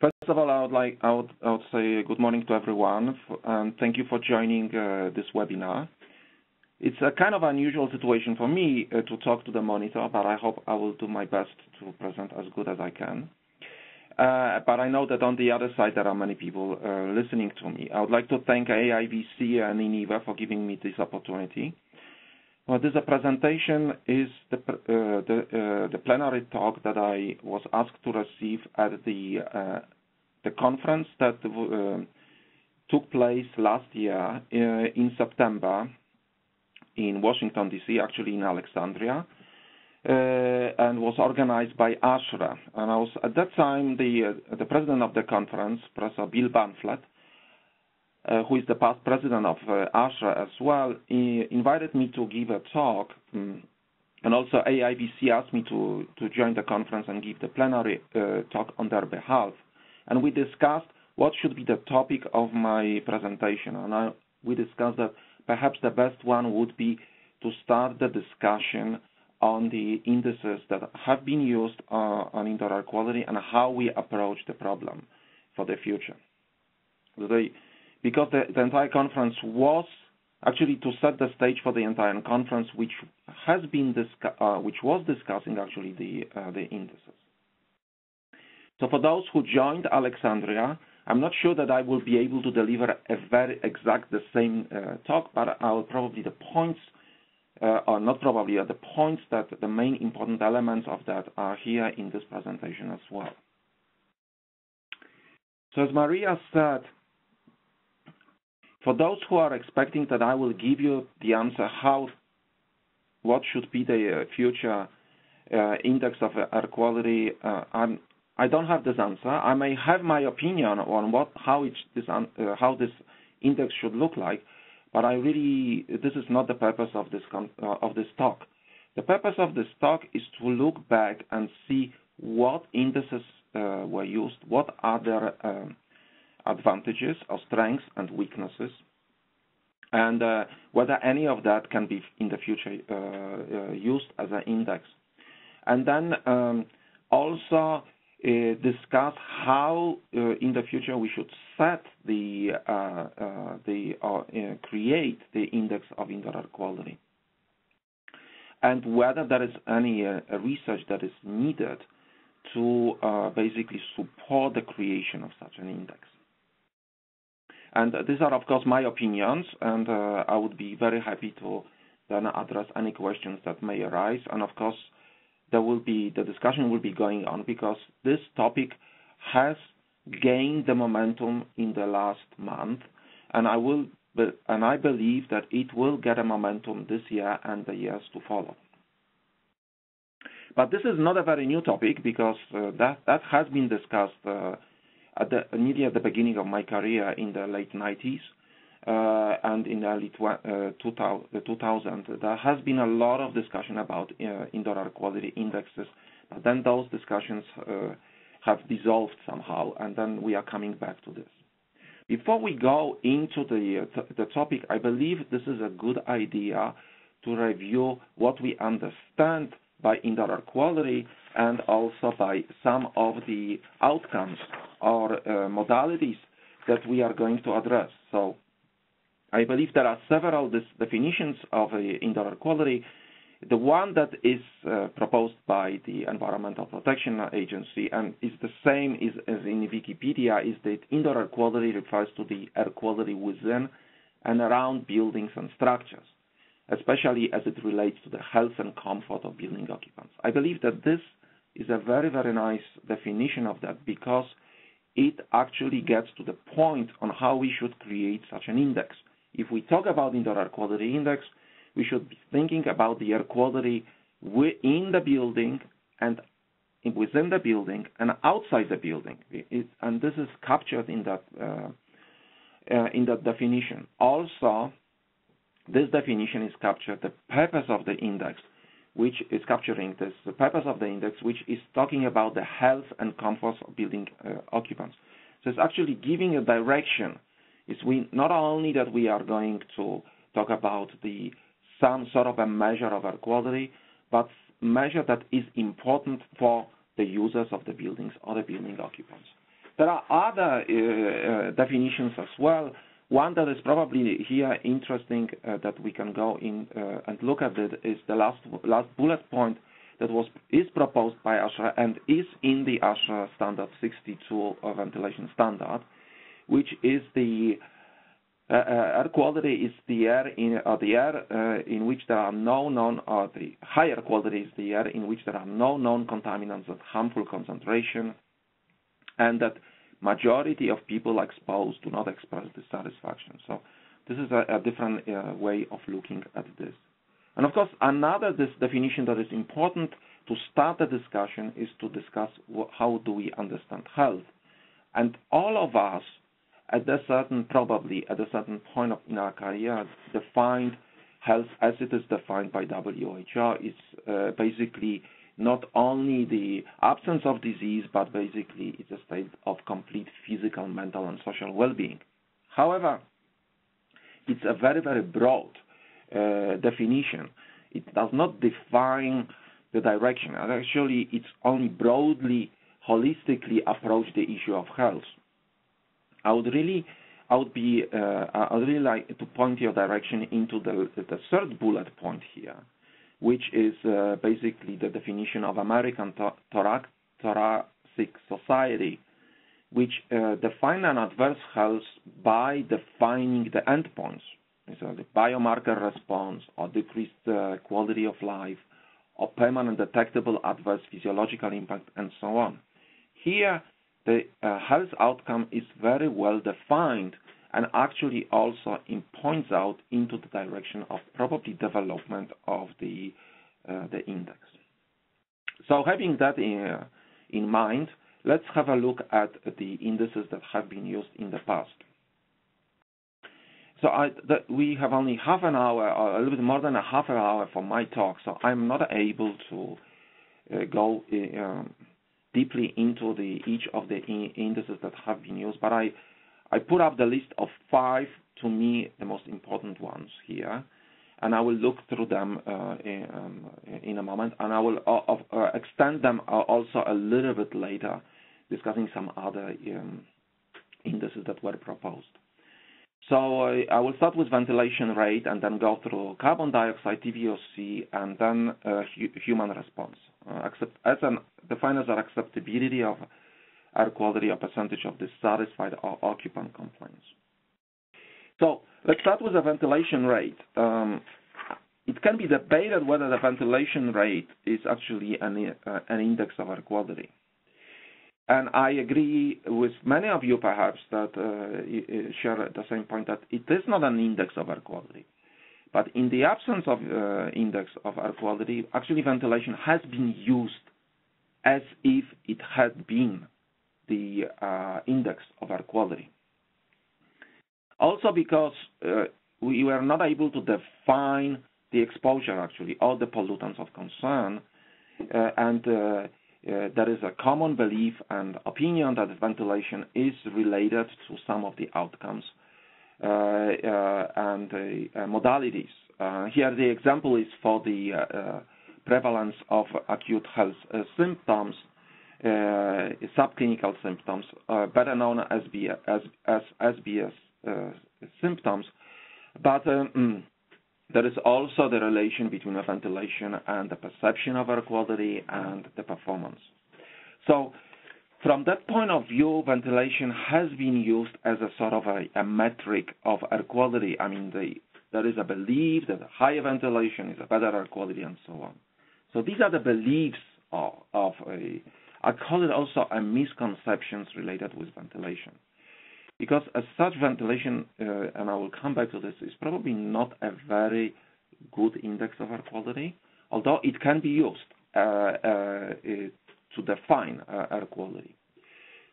First of all, I would like I would, I would say good morning to everyone, and thank you for joining uh, this webinar. It's a kind of unusual situation for me uh, to talk to the monitor, but I hope I will do my best to present as good as I can. Uh, but I know that on the other side there are many people uh, listening to me. I would like to thank AIVC and INIVE for giving me this opportunity. Well, this presentation is the, uh, the, uh, the, plenary talk that I was asked to receive at the, uh, the conference that uh, took place last year in September in Washington, D.C., actually in Alexandria, uh, and was organized by ASHRAE. And I was at that time the uh, the president of the conference, Professor Bill Bahnfleth, uh, who is the past president of uh, ASHRAE as well, invited me to give a talk. Um, and also AIVC asked me to, to join the conference and give the plenary uh, talk on their behalf. And we discussed what should be the topic of my presentation. And I, we discussed that perhaps the best one would be to start the discussion on the indices that have been used uh, on indoor air quality and how we approach the problem for the future. The, because the, the, entire conference was actually to set the stage for the entire conference, which has been uh, which was discussing actually the uh, the indices. So for those who joined Alexandria, I'm not sure that I will be able to deliver a very exact the same uh, talk, but I will probably the points, uh, not probably, uh, the points that the main important elements of that are here in this presentation as well. So as Maria said, for those who are expecting that I will give you the answer how, what should be the uh, future uh, index of air quality, uh, I'm I don't have this answer. I may have my opinion on what how this uh, how this index should look like, but I really this is not the purpose of this uh, of this talk. The purpose of this talk is to look back and see what indices uh, were used, what are their um, advantages or strengths and weaknesses, and uh, whether any of that can be in the future uh, uh, used as an index. And then um, also uh, discuss how uh, in the future we should set the uh, the create the index of indoor air quality, and whether there is any research that is needed to basically support the creation of such an index. And these are, of course, my opinions, and uh, I would be very happy to then address any questions that may arise. And of course, there will be the discussion will be going on because this topic has gained the momentum in the last month, and I will and I believe that it will get a momentum this year and the years to follow. But this is not a very new topic because uh, that that has been discussed uh, at the, nearly at the beginning of my career in the late 90s. Uh, and in the early uh, 2000, there has been a lot of discussion about uh, indoor air quality indexes, but then those discussions have dissolved somehow, and then we are coming back to this. Before we go into the, the topic, I believe this is a good idea to review what we understand by indoor air quality and also by some of the outcomes or uh, modalities that we are going to address. So I believe there are several definitions of uh, indoor air quality. The one that is uh, proposed by the Environmental Protection Agency and is the same is, as in Wikipedia is that indoor air quality refers to the air quality within and around buildings and structures, especially as it relates to the health and comfort of building occupants. I believe that this is a very, very nice definition of that because it actually gets to the point on how we should create such an index. If we talk about indoor air quality index, we should be thinking about the air quality in the building and within the building and outside the building. It, and this is captured in that uh, uh, in that definition. Also, this definition is captured the purpose of the index, which is capturing this the purpose of the index, which is talking about the health and comfort of building uh, occupants. So it's actually giving a direction It's we not only that we are going to talk about the some sort of a measure of air quality, but measure that is important for the users of the buildings or the building occupants. there are other uh, uh, definitions as well. One that is probably here interesting uh, that we can go in uh, and look at it is the last last bullet point that was is proposed by ASHRAE and is in the ASHRAE standard 62 ventilation standard, which is the uh, uh, air quality is the air in uh, the air uh, in which there are no known or the higher quality is the air in which there are no known contaminants at harmful concentration and that majority of people exposed do not express dissatisfaction. So this is a, a different uh, way of looking at this. And of course another this definition that is important to start the discussion is to discuss how do we understand health. And all of us at a certain, probably at a certain point of, in our career, defined health as it is defined by WHO is uh, basically not only the absence of disease, but basically it's a state of complete physical, mental, and social well-being. However, it's a very, very broad uh, definition. It does not define the direction. Actually, it's only broadly, holistically approach the issue of health. I would really I would be uh, I would really like to point your direction into the the third bullet point here, which is uh, basically the definition of American Thorac Thoracic Society, which uh, define an adverse health by defining the endpoints, so the biomarker response or decreased uh, quality of life or permanent detectable adverse physiological impact and so on. Here, the uh, health outcome is very well defined and actually also points out into the direction of probably development of the uh, the index. So having that in, uh, in mind, let's have a look at the indices that have been used in the past. So I, the, we have only half an hour, or a little bit more than a half an hour for my talk, so I'm not able to uh, go uh, um, deeply into the each of the indices that have been used, but I I put up the list of five to me the most important ones here, and I will look through them uh, in, um, in, a moment, and I will uh, uh, extend them uh, also a little bit later, discussing some other um, indices that were proposed. So I will start with ventilation rate and then go through carbon dioxide, TVOC, and then uh, hu human response. Uh, accept, as an, defined as an acceptability of air quality or percentage of dissatisfied or occupant complaints. So let's start with the ventilation rate. Um, it can be debated whether the ventilation rate is actually an, uh, an index of air quality. And I agree with many of you, perhaps, that uh, share the same point that it is not an index of air quality. But in the absence of uh, index of air quality, actually ventilation has been used as if it had been the uh, index of air quality. Also because uh, we were not able to define the exposure actually, all the pollutants of concern, uh, and uh, uh, there is a common belief and opinion that ventilation is related to some of the outcomes uh, and modalities. here, the example is for the prevalence of acute health symptoms, Uh, subclinical symptoms, uh, better known as, SBS uh, symptoms. But um, mm, there is also the relation between ventilation and the perception of air quality and the performance. So from that point of view, ventilation has been used as a sort of a, a metric of air quality. I mean, the, there is a belief that higher ventilation is a better air quality and so on. So these are the beliefs of, of a, I call it also a misconceptions related with ventilation because as such ventilation, uh, and I will come back to this, is probably not a very good index of air quality, although it can be used uh, uh, to define uh, air quality.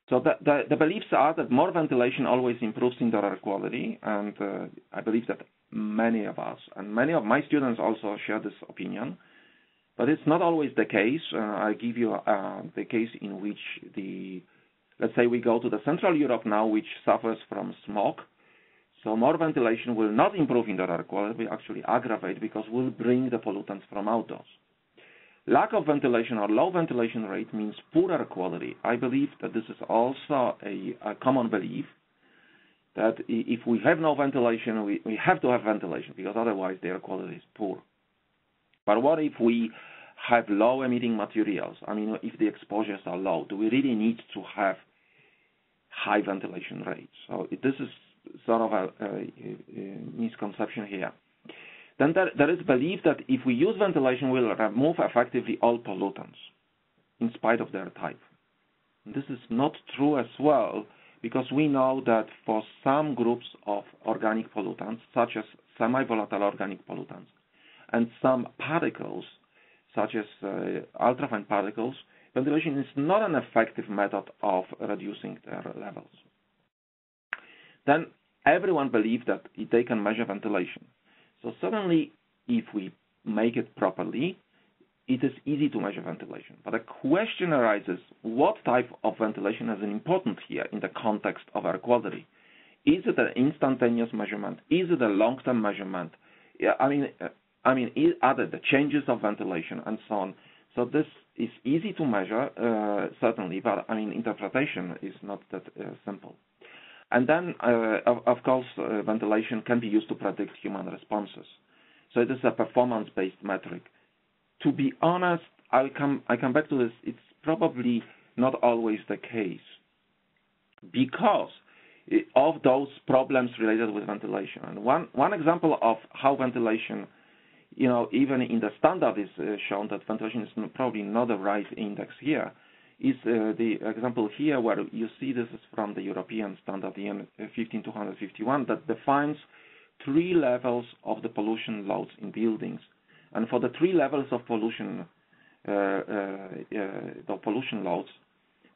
So the, the, the, beliefs are that more ventilation always improves indoor air quality, and uh, I believe that many of us, and many of my students also share this opinion, but it's not always the case. Uh, I give you the case in which the Let's say we go to the Central Europe now, which suffers from smog. So more ventilation will not improve indoor air quality, actually aggravate because we'll bring the pollutants from outdoors. lack of ventilation or low ventilation rate means poor air quality. I believe that this is also a, a common belief that if we have no ventilation, we, we have to have ventilation because otherwise the air quality is poor. But what if we have low emitting materials? I mean, if the exposures are low, do we really need to have high ventilation rates? So this is sort of a, a, a misconception here. Then there, there is belief that if we use ventilation, we'll remove effectively all pollutants in spite of their type. This is not true as well because we know that for some groups of organic pollutants, such as semi-volatile organic pollutants, and some particles, such as uh, ultrafine particles, ventilation is not an effective method of reducing their levels. Then everyone believes that they can measure ventilation. So suddenly, if we make it properly, it is easy to measure ventilation. But the question arises, what type of ventilation is important here in the context of air quality? Is it an instantaneous measurement? Is it a long-term measurement? I mean, uh, I mean, are there the changes of ventilation and so on? So this is easy to measure, uh, certainly, but I mean, interpretation is not that uh, simple. And then, uh, of, of, course, uh, ventilation can be used to predict human responses. So it is a performance-based metric. To be honest, I come I come back to this. It's probably not always the case because of those problems related with ventilation. And one one example of how ventilation, you know, even in the standard is uh, shown that ventilation is probably not the right index here is uh, the example here where you see this is from the European standard EN 15251 that defines three levels of the pollution loads in buildings. And for the three levels of pollution, uh, uh, uh the pollution loads,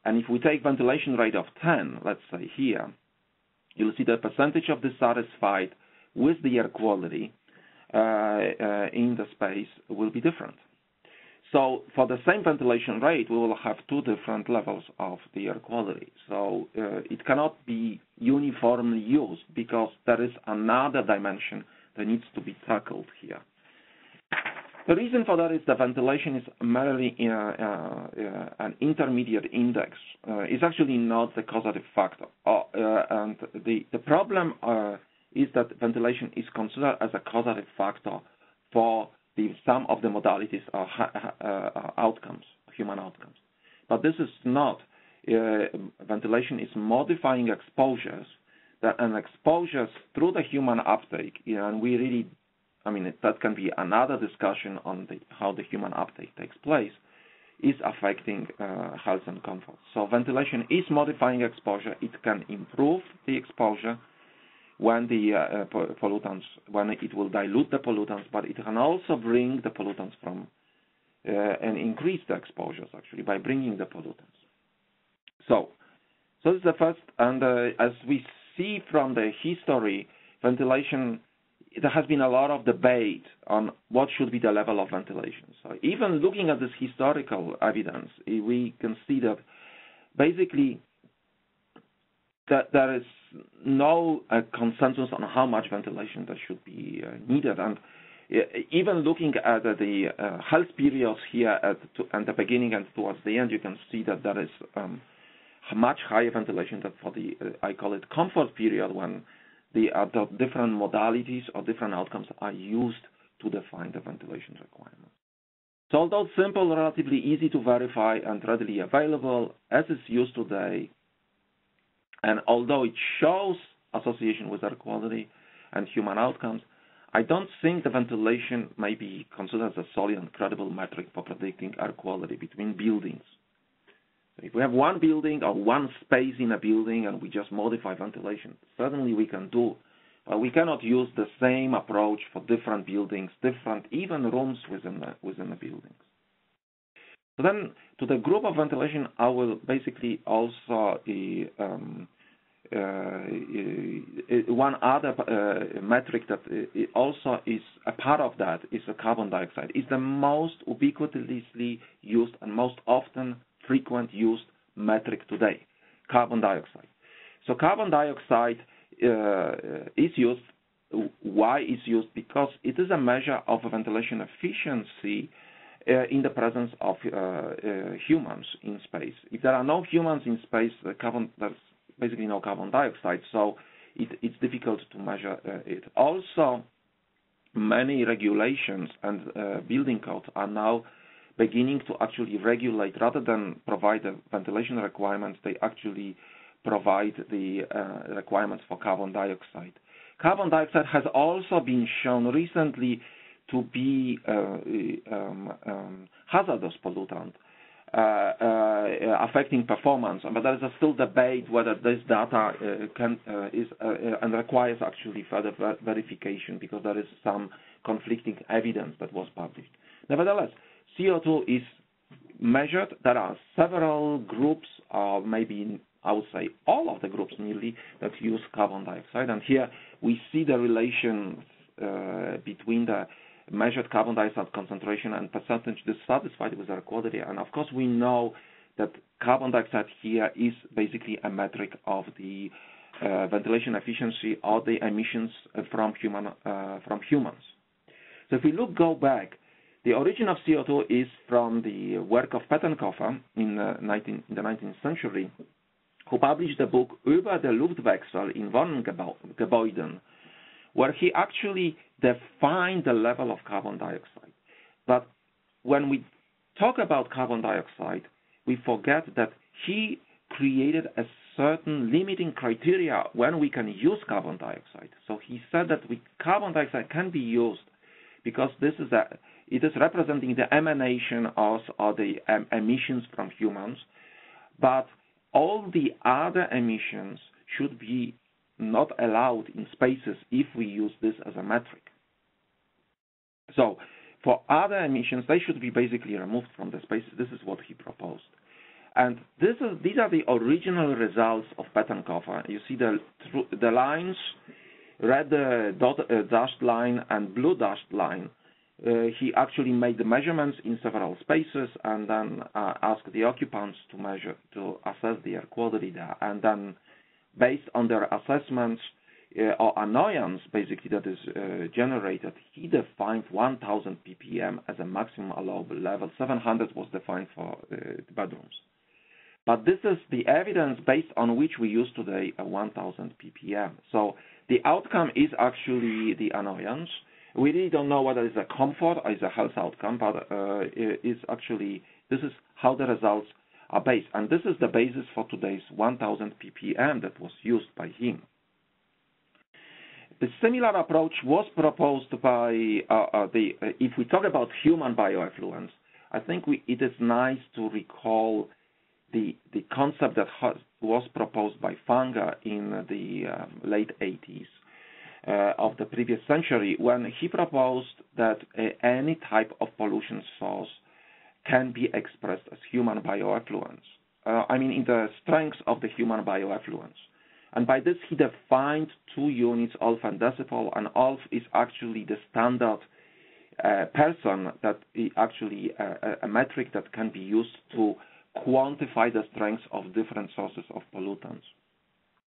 and if we take ventilation rate of 10, let's say here, you'll see the percentage of dissatisfied with the air quality in the space will be different. So for the same ventilation rate, we will have two different levels of the air quality. So uh, it cannot be uniformly used because there is another dimension that needs to be tackled here. The reason for that is the ventilation is merely uh, uh, an intermediate index. Uh, it's actually not the causative factor. Uh, and the, the problem uh, is that ventilation is considered as a causative factor for the some of the modalities or uh, outcomes, human outcomes. But this is not. Uh, ventilation is modifying exposures that and exposures through the human uptake. You know, and we really, I mean, that can be another discussion on the, how the human uptake takes place is affecting uh, health and comfort. So ventilation is modifying exposure. It can improve the exposure when the uh, uh pollutants, when it will dilute the pollutants, but it can also bring the pollutants from uh, and increase the exposures actually by bringing the pollutants. So, so this is the first, and as we see from the history, ventilation, there has been a lot of debate on what should be the level of ventilation. So even looking at this historical evidence, we can see that basically that there is no uh, consensus on how much ventilation there should be uh, needed. And uh, even looking at the uh, health periods here at, at, the beginning and towards the end, you can see that there is um, much higher ventilation than for the, uh, I call it comfort period, when the, uh, the different modalities or different outcomes are used to define the ventilation requirements. So although simple, relatively easy to verify, and readily available, as is used today, and although it shows association with air quality and human outcomes, I don't think the ventilation may be considered as a solid and credible metric for predicting air quality between buildings. If we have one building or one space in a building and we just modify ventilation, certainly we can do, but we cannot use the same approach for different buildings, different even rooms within the, within the buildings. So then, to the group of ventilation, I will basically also uh, um, one other uh, metric that also is a part of that is the carbon dioxide. It's the most ubiquitously used and most often frequent used metric today, carbon dioxide. So carbon dioxide is used. Why is used? Because it is a measure of ventilation efficiency uh, in the presence of uh, uh, humans in space. If there are no humans in space, carbon, basically no carbon dioxide, so it, it's difficult to measure it. Also, many regulations and building codes are now beginning to actually regulate rather than provide the ventilation requirements, they actually provide the uh, requirements for carbon dioxide. Carbon dioxide has also been shown recently to be uh, um, um, hazardous pollutant. Uh, uh, affecting performance, but there is a still debate whether this data uh, can is and requires actually further ver verification because there is some conflicting evidence that was published. Nevertheless, CO2 is measured. There are several groups, or maybe I would say all of the groups nearly, that use carbon dioxide. And here we see the relation between the measured carbon dioxide concentration and percentage dissatisfied with air quality. And of course, we know that carbon dioxide here is basically a metric of the uh, ventilation efficiency or the emissions from human uh, from humans. So if we look go back the origin of CO2 is from the work of Pettenkofer in, uh, 19, in the 19th century, who published the book Über der Luftwechsel in Wohngebäuden, where he actually defined the level of carbon dioxide. But when we talk about carbon dioxide, we forget that he created a certain limiting criteria when we can use carbon dioxide. So he said that we, carbon dioxide can be used because this is a it is representing the emanation of or the um, emissions from humans, but all the other emissions should be not allowed in spaces if we use this as a metric. So for other emissions, they should be basically removed from the spaces. This is what he proposed. And is, these are the original results of Pettenkofer. You see the, the lines, red uh, dot, uh, dashed line and blue dashed line uh, he actually made the measurements in several spaces and then uh, asked the occupants to measure to assess the air quality there and then based on their assessments uh, or annoyance basically that is uh, generated he defined 1000 ppm as a maximum allowable level. 700 was defined for uh, bedrooms but this is the evidence based on which we use today a 1000 ppm so the outcome is actually the annoyance. We really don't know whether it's a comfort or it's a health outcome, but uh, it's actually this is how the results are based, and this is the basis for today's 1000 ppm that was used by him. The similar approach was proposed by uh, uh, the. Uh, if we talk about human bioeffluents, I think we, it is nice to recall the the concept that has, was proposed by Fanger in the um, late 80s uh, of the previous century when he proposed that uh, any type of pollution source can be expressed as human bioeffluents. Uh, I mean, in the strengths of the human bioeffluents. And by this, he defined two units, Olf and decipol, and Olf is actually the standard uh, person that actually uh, a metric that can be used to quantify the strengths of different sources of pollutants.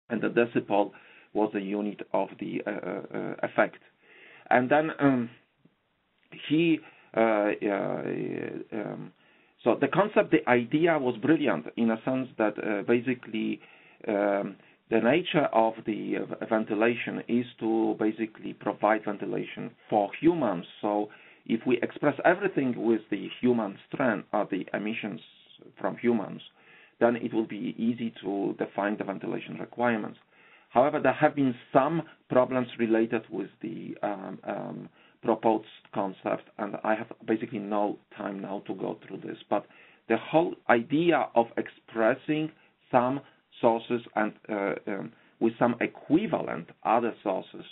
And the decipol was a unit of the uh, uh, effect. And then um, he, um, so the concept, the idea was brilliant in a sense that basically um, the nature of the ventilation is to basically provide ventilation for humans. So if we express everything with the human strength or the emissions from humans, then it will be easy to define the ventilation requirements. However, there have been some problems related with the um, um, proposed concept, and I have basically no time now to go through this. But the whole idea of expressing some sources and uh, um, with some equivalent other sources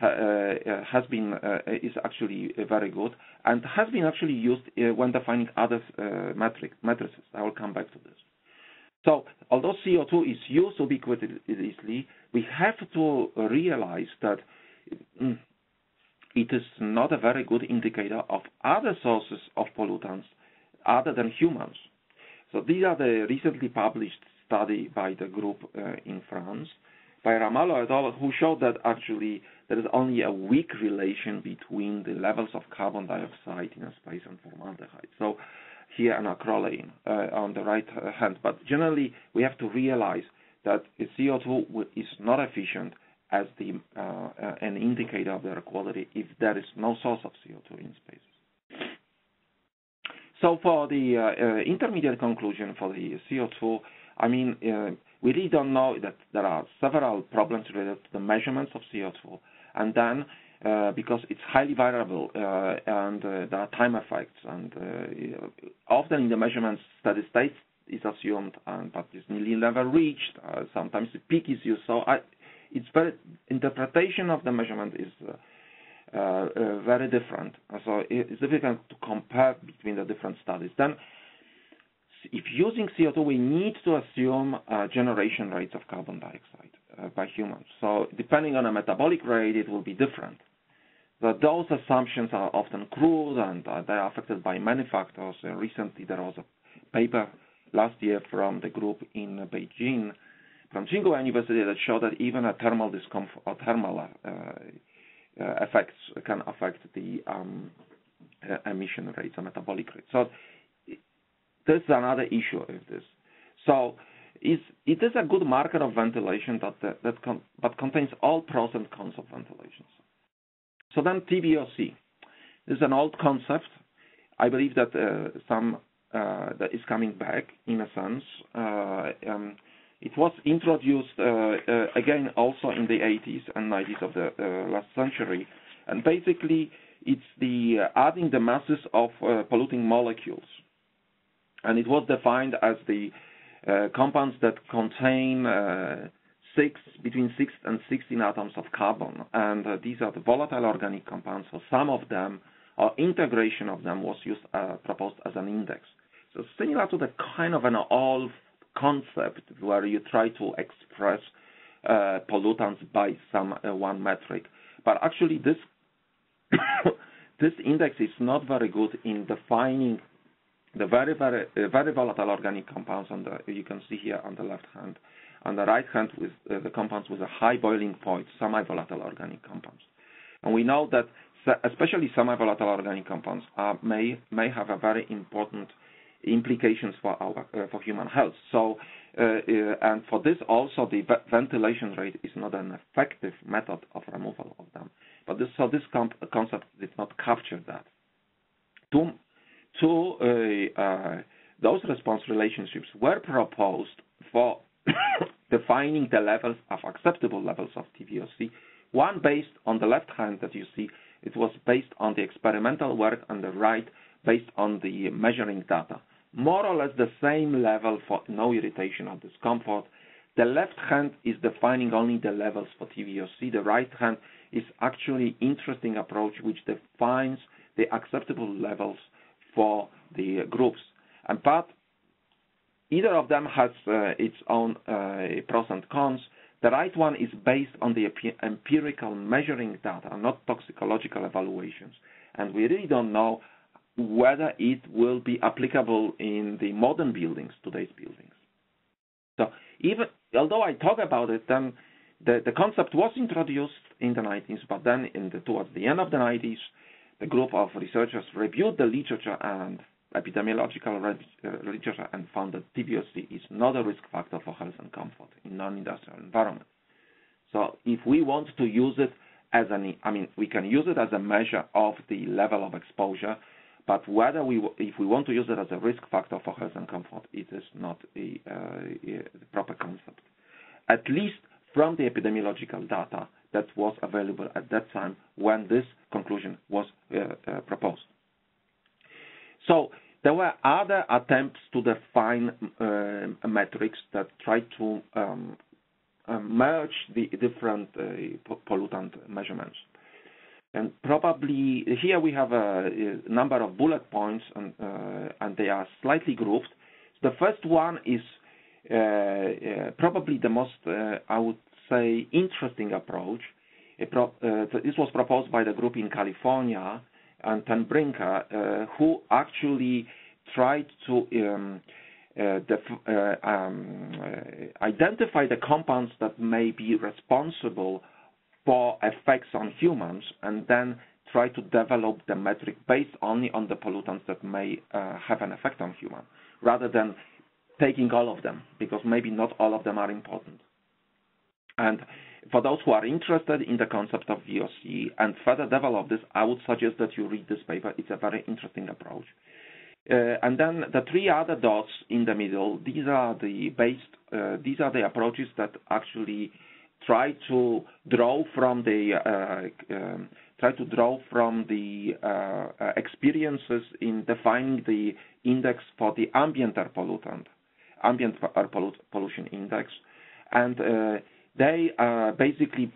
uh, uh, has been uh, is actually very good and has been actually used uh, when defining other uh, metric matrices. I will come back to this. So although CO2 is used ubiquitously, we have to realize that mm, it is not a very good indicator of other sources of pollutants other than humans. So these are the recently published study by the group uh, in France. by Ramalho et al., who showed that actually there is only a weak relation between the levels of carbon dioxide in a space and formaldehyde. So here an acrolein uh, on the right hand. But generally, we have to realize that CO2 is not efficient as the uh, an indicator of air quality if there is no source of CO2 in space. So for the uh, uh, intermediate conclusion for the CO2, I mean, uh, we really don't know that there are several problems related to the measurements of CO2, and then uh, because it's highly variable uh, and uh, there are time effects, and often in the measurements, steady state is assumed, and but it's nearly never reached. sometimes the peak is used. So I, it's very interpretation of the measurement is uh, uh, very different. So it's difficult to compare between the different studies. Then, if using CO2, we need to assume uh, generation rates of carbon dioxide uh, by humans. So depending on a metabolic rate, it will be different. But those assumptions are often crude and uh, they are affected by many factors. Uh, recently, there was a paper last year from the group in Beijing from Tsinghua University that showed that even a thermal discomfort or thermal uh, uh, effects can affect the um, uh, emission rates and metabolic rates. So this is another issue of this. So is it is a good marker of ventilation that, that, that con but contains all pros and cons of ventilation. So then TVOC. This is an old concept. I believe that uh, some uh, that is coming back in a sense. Uh, um, it was introduced uh, uh, again also in the 80s and 90s of the uh, last century, and basically it's the adding the masses of polluting molecules, and it was defined as the compounds that contain six between six and 16 atoms of carbon, and these are the volatile organic compounds. So some of them, or integration of them, was used proposed as an index. So similar to the kind of an olf concept where you try to express uh, pollutants by some uh, one metric. But actually, this this index is not very good in defining the very very uh, very volatile organic compounds. On the you can see here on the left hand, on the right hand with uh, the compounds with a high boiling point, semi-volatile organic compounds. And we know that especially semi-volatile organic compounds are, may may have a very important implications for our uh, for human health. So, uh, uh, and for this also the ventilation rate is not an effective method of removal of them. But this, so this concept did not capture that. Two, two dose response relationships were proposed for defining the levels of acceptable levels of TVOC. One based on the left hand that you see, it was based on the experimental work, on the right based on the measuring data more or less the same level for no irritation or discomfort. The left hand is defining only the levels for TVOC. The right hand is actually interesting approach which defines the acceptable levels for the groups. And but either of them has uh, its own uh, pros and cons. The right one is based on the empirical measuring data, not toxicological evaluations. And we really don't know whether it will be applicable in the modern buildings, today's buildings. So even although I talk about it, then the, the concept was introduced in the 90s, but then in the, towards the end of the 90s, the group of researchers reviewed the literature and epidemiological uh, literature and found that TVOC is not a risk factor for health and comfort in non-industrial environments. So if we want to use it as an, I mean, we can use it as a measure of the level of exposure, but whether we, if we want to use it as a risk factor for health and comfort, it is not a, uh, a proper concept. At least from the epidemiological data that was available at that time when this conclusion was uh, uh, proposed. So there were other attempts to define uh, metrics that tried to um, uh, merge the different pollutant measurements. And probably here we have a, a number of bullet points, and, uh, and they are slightly grouped. The first one is uh, uh, probably the most, uh, I would say, interesting approach. Pro, uh, this was proposed by the group in California and Ten Brinke, uh, who actually tried to um, uh, um, identify the compounds that may be responsible for effects on humans, and then try to develop the metric based only on the pollutants that may uh, have an effect on human, rather than taking all of them, because maybe not all of them are important. And for those who are interested in the concept of VOC and further develop this, I would suggest that you read this paper. It's a very interesting approach. Uh, and then the three other dots in the middle, these are the based, uh, these are the approaches that actually try to draw from the uh, um, try to draw from the uh, uh, experiences in defining the index for the ambient air pollutant, ambient air pollution index, and uh, they basically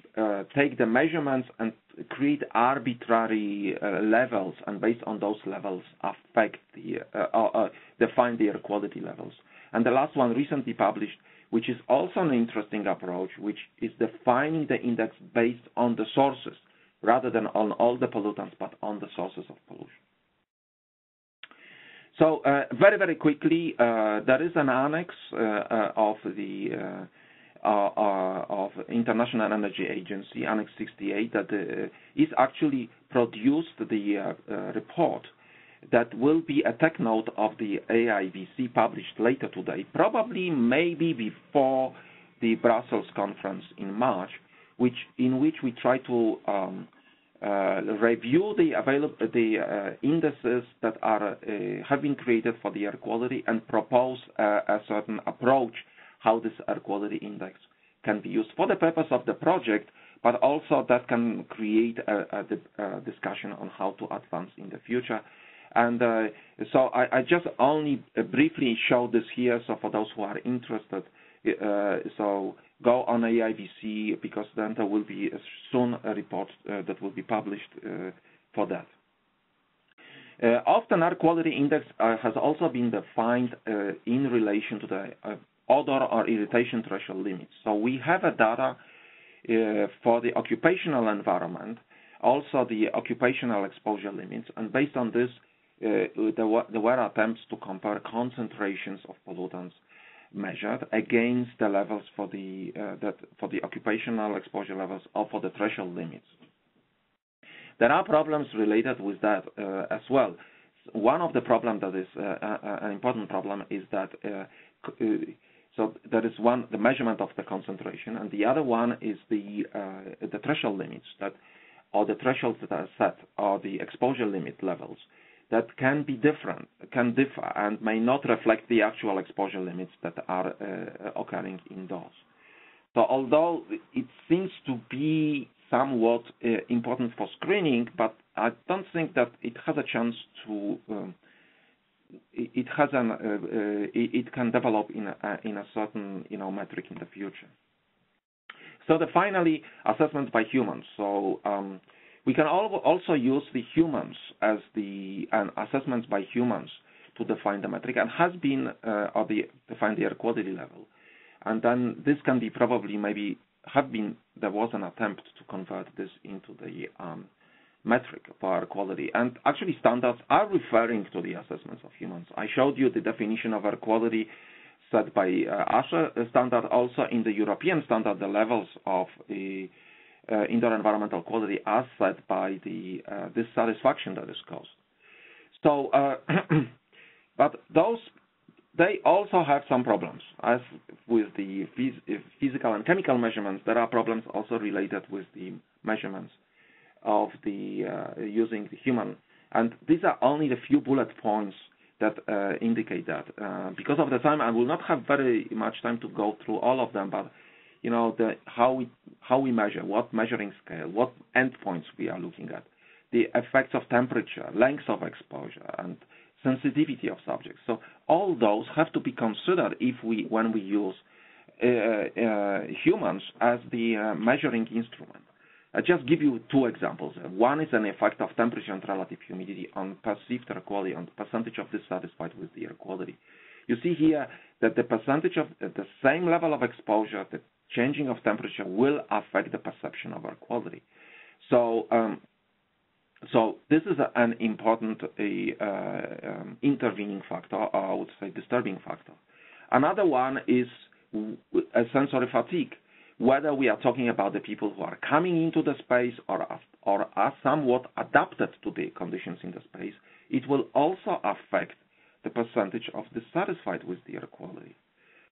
take the measurements and create arbitrary uh, levels, and based on those levels, affect the uh, uh, define the air quality levels. And the last one recently published, which is also an interesting approach, which is defining the index based on the sources rather than on all the pollutants, but on the sources of pollution. So uh, very, very quickly, uh, there is an annex uh, uh of the uh, uh, of International Energy Agency, Annex 68, that is actually produced the report that will be a tech note of the AIVC published later today, probably maybe before the Brussels conference in March, which in which we try to um, uh, review the available the uh, indices that are uh, have been created for the air quality and propose a certain approach how this air quality index can be used for the purpose of the project, but also that can create a, a, a discussion on how to advance in the future. And uh, so I, I, just only briefly show this here. So for those who are interested, uh, so go on AIVC because then there will be soon a report uh, that will be published uh, for that. Uh, often air quality index uh, has also been defined uh, in relation to the uh, odor or irritation threshold limits. So we have a data for the occupational environment, also the occupational exposure limits, and based on this, there were, there were attempts to compare concentrations of pollutants measured against the levels for the uh, that for the occupational exposure levels or for the threshold limits. There are problems related with that uh, as well. One of the problems that is uh, uh, uh an important problem is that uh, so that is one the measurement of the concentration, and the other one is the the threshold limits that or the thresholds that are set or the exposure limit levels that can be different, can differ, and may not reflect the actual exposure limits that are uh, occurring indoors. So although it seems to be somewhat uh, important for screening, but I don't think that it has a chance to um, it has an uh, uh, it can develop in a, in a certain you know metric in the future. So the finally assessment by humans. So um, we can also use the humans as the and assessments by humans to define the metric and has been uh, or the define the air quality level. And then this can be probably maybe have been there was an attempt to convert this into the um, metric for air quality. And actually standards are referring to the assessments of humans. I showed you the definition of air quality set by uh, ASHRAE standard, also in the European standard, the levels of the uh, indoor environmental quality as set by the uh, dissatisfaction that is caused. So, uh, but those they also have some problems. As with the phys physical and chemical measurements, there are problems also related with the measurements of the uh, using the human. And these are only the few bullet points that uh, indicate that. Uh, because of the time, I will not have very much time to go through all of them, but you know, the, how we how we measure, what measuring scale, what endpoints we are looking at, the effects of temperature, length of exposure, and sensitivity of subjects. So all those have to be considered if we when we use uh, uh, humans as the uh, measuring instrument. I just give you two examples. One is an effect of temperature and relative humidity on perceived air quality, on percentage of dissatisfied with the air quality. You see here that the percentage of the same level of exposure, the changing of temperature will affect the perception of air quality. So, um, so this is an important uh, um, intervening factor, or I would say disturbing factor. Another one is a sensory fatigue, whether we are talking about the people who are coming into the space or are, or are somewhat adapted to the conditions in the space, it will also affect the percentage of dissatisfied with the air quality.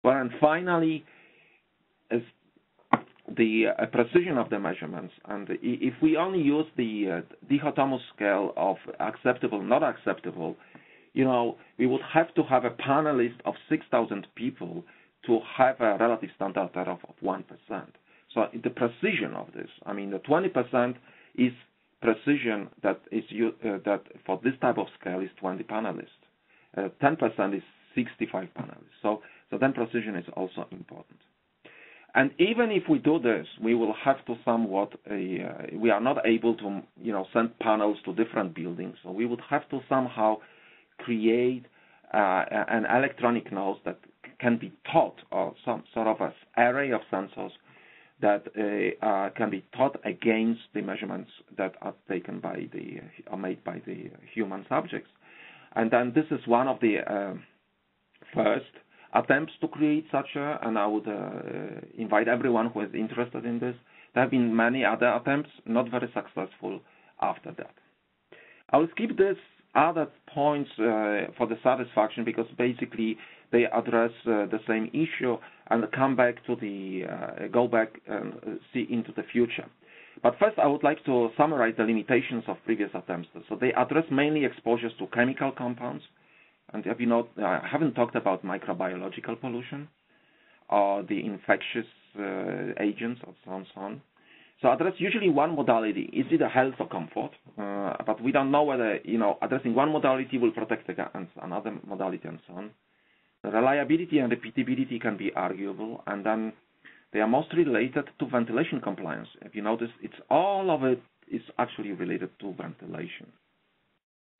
Well, and finally, is the uh, precision of the measurements. And if we only use the uh, dichotomous scale of acceptable, not acceptable, you know, we would have to have a panelist of 6,000 people to have a relative standard error of 1%. So the precision of this, I mean, the 20% is precision that is uh, that for this type of scale is 20 panelists. Uh, 10% is 65 panelists. So, so then precision is also important. And even if we do this, we will have to somewhat, uh, we are not able to, you know, send panels to different buildings. So we would have to somehow create uh, an electronic nose that can be taught, or some sort of an array of sensors that uh, uh, can be taught against the measurements that are taken by the, are made by the human subjects. And then this is one of the uh, first attempts to create such a, and I would uh, invite everyone who is interested in this. There have been many other attempts, not very successful after that. I will skip this other points uh, for the satisfaction because basically they address uh, the same issue and come back to the uh, go back and see into the future. But first, I would like to summarize the limitations of previous attempts. So they address mainly exposures to chemical compounds, and have you know, I haven't talked about microbiological pollution or the infectious uh, agents or so on, so on. So address usually one modality. Is it a health or comfort? Uh, but we don't know whether you know addressing one modality will protect against another modality and so on. The reliability and repeatability can be arguable, and then they are mostly related to ventilation compliance. If you notice, it's all of it is actually related to ventilation.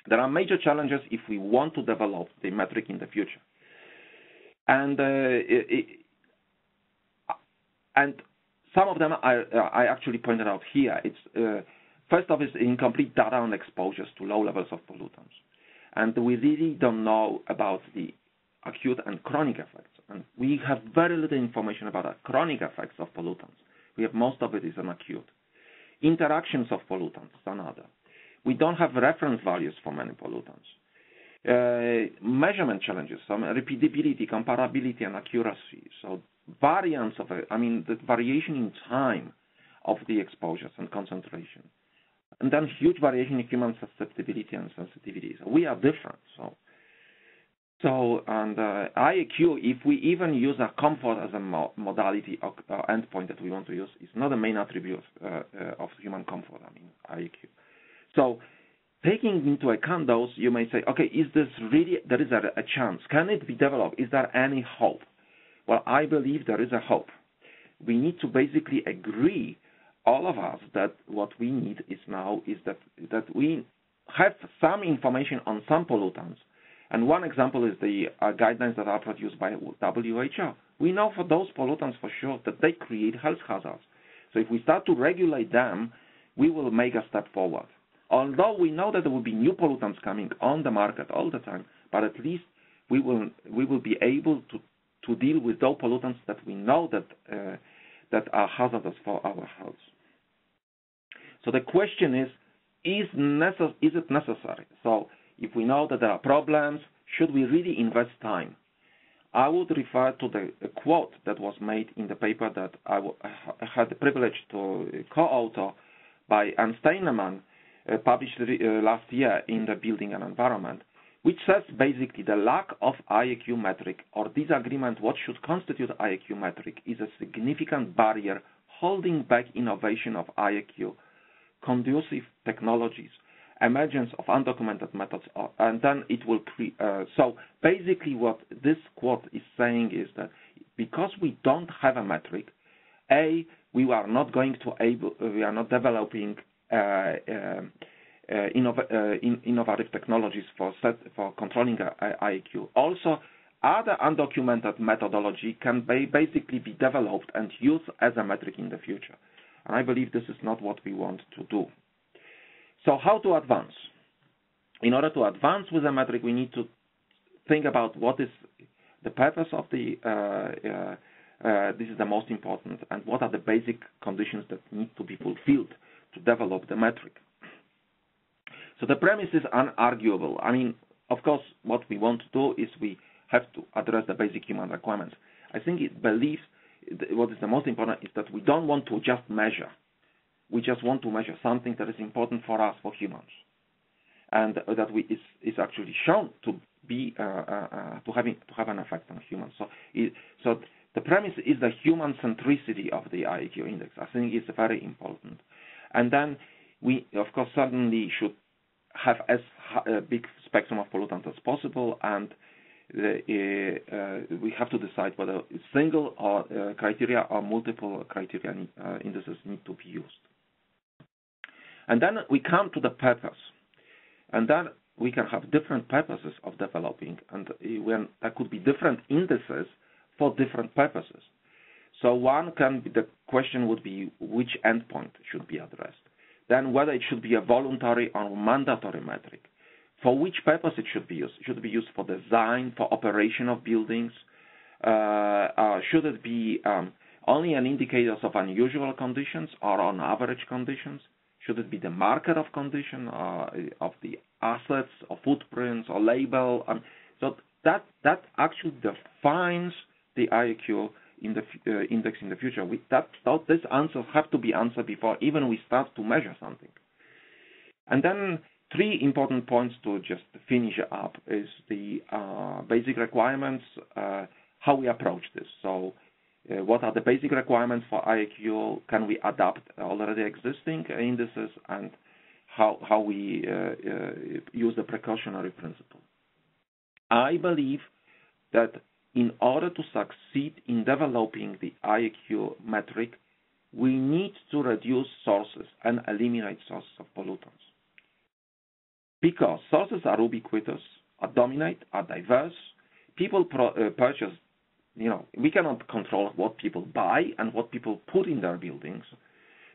There are major challenges if we want to develop the metric in the future. And uh, it, it, and some of them I, I actually pointed out here. It's uh, first off is incomplete data on exposures to low levels of pollutants, and we really don't know about the acute and chronic effects. And we have very little information about the chronic effects of pollutants. We have most of it is an acute. Interactions of pollutants is another. We don't have reference values for many pollutants. Uh, measurement challenges, some repeatability, comparability, and accuracy. So variance of I mean, the variation in time of the exposures and concentration. And then huge variation in human susceptibility and sensitivity. So we are different. So so, and uh, IAQ, if we even use a comfort as a mo modality or endpoint that we want to use, is not the main attribute uh, uh, of human comfort, I mean, IAQ. So, taking into account those, you may say, okay, is this really, there is a, a chance. Can it be developed? Is there any hope? Well, I believe there is a hope. We need to basically agree, all of us, that what we need is now is that, that we have some information on some pollutants and one example is the uh, guidelines that are produced by WHO. We know for those pollutants for sure that they create health hazards. So if we start to regulate them, we will make a step forward. Although we know that there will be new pollutants coming on the market all the time, but at least we will we will be able to to deal with those pollutants that we know that uh, that are hazardous for our health. So the question is, is, necess- is it necessary? So if we know that there are problems, should we really invest time? I would refer to the quote that was made in the paper that I had the privilege to co-author by Anne Steinemann, published uh, last year in the Building and Environment, which says basically the lack of IAQ metric or disagreement what should constitute IAQ metric is a significant barrier holding back innovation of IAQ conducive technologies emergence of undocumented methods, uh, and then it will create. Uh, so basically, what this quote is saying is that because we don't have a metric, a we are not going to able, uh, we are not developing uh, uh, uh in, Uh, uh, uh, innovative technologies for controlling IAQ. Also, other undocumented methodology can basically be developed and used as a metric in the future. And I believe this is not what we want to do. So how to advance? In order to advance with a metric, we need to think about what is the purpose of the uh, uh, this is the most important, and what are the basic conditions that need to be fulfilled to develop the metric. So the premise is unarguable. I mean, of course, what we want to do is we have to address the basic human requirements. I think it believes what is the most important is that we don't want to just measure. We just want to measure something that is important for us, for humans, and that we, is, is actually shown to be uh, uh, uh, to having to have an effect on humans. So, it, so the premise is the human centricity of the IAQ index. I think it's very important. And then we, of course, certainly should have as a big spectrum of pollutants as possible, and uh, we have to decide whether single or uh, criteria or multiple criteria uh, indices need to be used. And then we come to the purpose, and then we can have different purposes of developing, and when there could be different indices for different purposes. So one can be, the question would be which endpoint should be addressed. Then whether it should be a voluntary or mandatory metric. For which purpose it should be used? Should it be used for design, for operation of buildings? Uh, uh, should it be um, only an indicator of unusual conditions or on average conditions? Should it be the marker of condition uh, of the assets or footprints or label? Um, so that that actually defines the IAQ in the uh, index in the future. We, that, that these answers have to be answered before even we start to measure something. And then three important points to just finish up is the uh, basic requirements, uh, how we approach this. So uh, what are the basic requirements for IAQ? Can we adapt already existing indices and how, how we uh, uh, use the precautionary principle? I believe that in order to succeed in developing the IAQ metric, we need to reduce sources and eliminate sources of pollutants. Because sources are ubiquitous, are dominate, are diverse, people uh, purchase, you know, we cannot control what people buy and what people put in their buildings.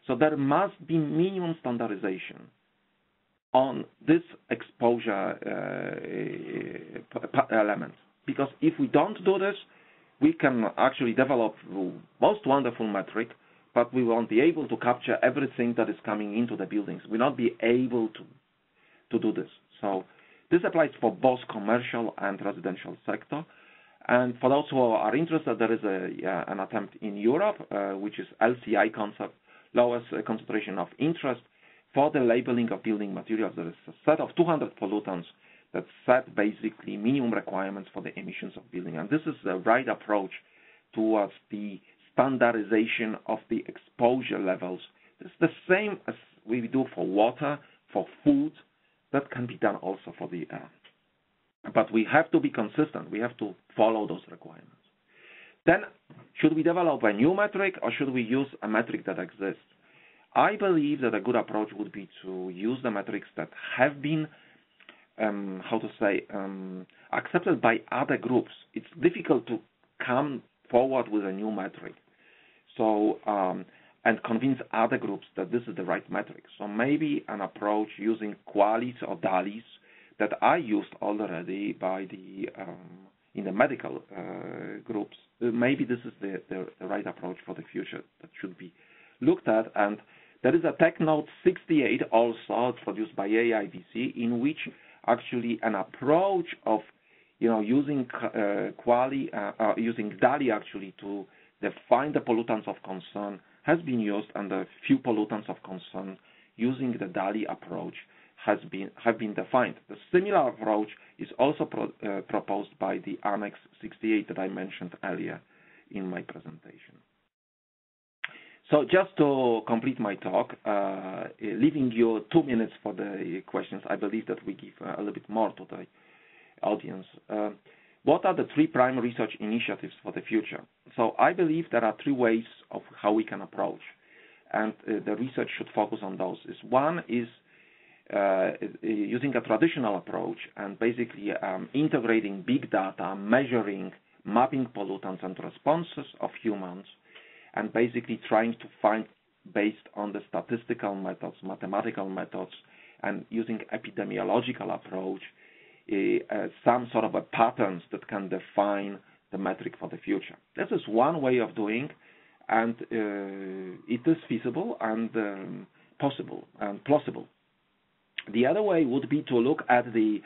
So there must be minimum standardization on this exposure uh, element. Because if we don't do this, we can actually develop the most wonderful metric, but we won't be able to capture everything that is coming into the buildings. We'll not be able to to do this. So this applies for both commercial and residential sector. And for those who are interested, there is a, uh, an attempt in Europe, uh, which is LCI concept, lowest uh, concentration of interest, for the labeling of building materials. There is a set of 200 pollutants that set basically minimum requirements for the emissions of building. And this is the right approach towards the standardization of the exposure levels. It's the same as we do for water, for food. That can be done also for the air. But we have to be consistent. We have to follow those requirements. Then, should we develop a new metric or should we use a metric that exists? I believe that a good approach would be to use the metrics that have been um, how to say, um, accepted by other groups. It's difficult to come forward with a new metric. So, um, and convince other groups that this is the right metric. So maybe an approach using QALYs or DALYs that are used already by the um, in the medical uh, groups. Uh, maybe this is the, the, the, right approach for the future that should be looked at. And there is a TechNote 68 also produced by AIVC in which actually an approach of you know using uh, QALY, uh, uh, using DALY actually to define the pollutants of concern has been used, and a few pollutants of concern using the DALY approach has been have been defined. The similar approach is also pro, uh, proposed by the Annex 68 that I mentioned earlier in my presentation. So just to complete my talk, uh, leaving you two minutes for the questions, I believe that we give a little bit more to the audience. Uh, what are the three prime research initiatives for the future? So I believe there are three ways of how we can approach, and uh, the research should focus on those. Is one is uh, using a traditional approach and basically um, integrating big data, measuring, mapping pollutants and responses of humans and basically trying to find based on the statistical methods, mathematical methods, and using epidemiological approach, uh, some sort of a patterns that can define the metric for the future. This is one way of doing, and uh, it is feasible and um, possible and plausible. The other way would be to look at the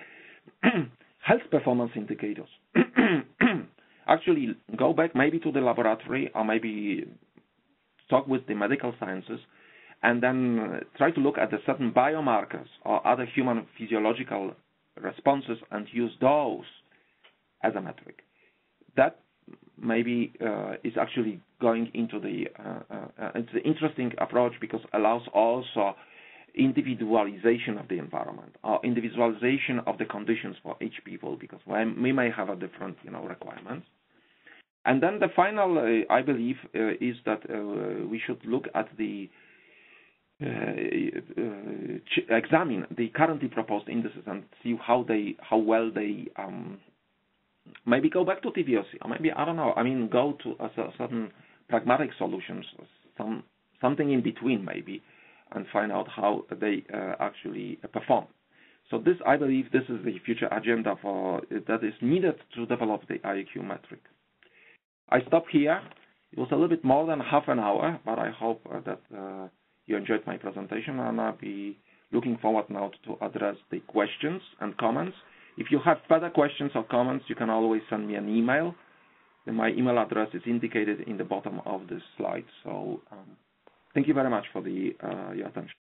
health performance indicators. Actually, go back maybe to the laboratory or maybe talk with the medical sciences and then try to look at the certain biomarkers or other human physiological responses and use those as a metric. That maybe uh, is actually going into the uh, uh, it's an interesting approach because allows also individualization of the environment or individualization of the conditions for each people because we may have a different you know requirements and then the final uh, i believe uh, is that uh, we should look at the examine the currently proposed indices and see how they how well they um, maybe go back to TVOC, or maybe I don't know. I mean, go to a, a certain pragmatic solutions, some something in between maybe, and find out how they uh, actually perform. So this, I believe, this is the future agenda for that is needed to develop the IAQ metric. I stop here. It was a little bit more than half an hour, but I hope uh, that uh, you enjoyed my presentation, and I'll be looking forward now to address the questions and comments. If you have further questions or comments, you can always send me an email. My email address is indicated in the bottom of this slide. So um, thank you very much for the uh, your attention.